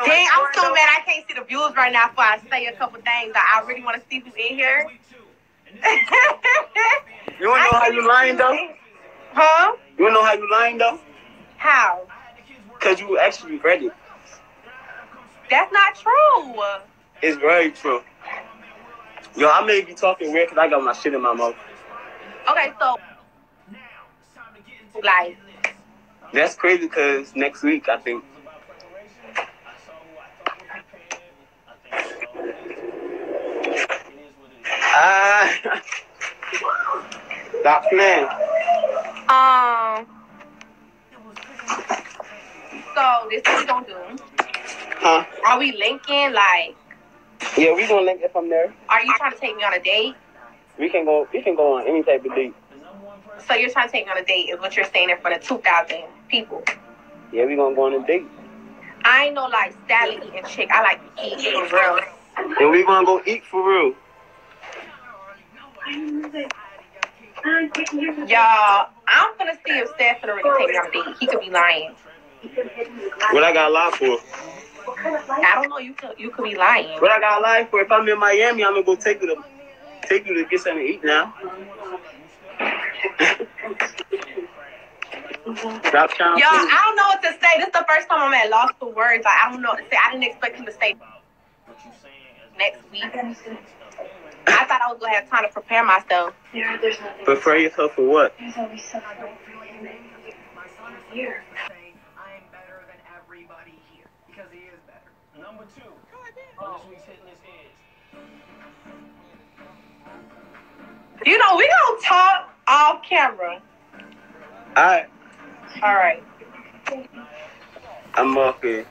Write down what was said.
know. Dang, I'm so lined mad? I can't see the views right now before I say a couple things. I really want to see who's in here. You wanna know how you lying though? Huh? You wanna know how you lying though? How? Cause you actually read it. That's not true. It's very true. Yo, I may be talking weird because I got my shit in my mouth. Okay, so like That's crazy because next week I think. Stop playing. um. So this is what we gonna do. Huh? Are we linking? Like, Yeah, we gonna link if I'm there. are you trying to take me on a date? We can go. We can go on any type of date. So you're trying to take me on a date is what you're saying in front of two thousand people. Yeah, we gonna go on a date. I ain't no like Sally eating chick. I like to eat for real. And we gonna go eat for real. Y'all, I'm gonna see if Sev finna really take me on a date. He could be lying. What I got a lie for? I don't know. You could you could be lying. What I got a lie for? If I'm in Miami, I'm gonna go take you to take you to get something to eat now. Stop trying Y'all, to I don't know what to say. This is the first time I'm at lost for words. Like, I don't know what to say. I didn't expect him to say next week. I thought I was gonna have time to prepare myself. There, there's nothing. prepare yourself for what? There's always something for you, maybe. Here. I'm better than everybody here because he is better. Number two, on this week's hit list is You know, we gonna talk off camera. Alright, All right. I'm okay.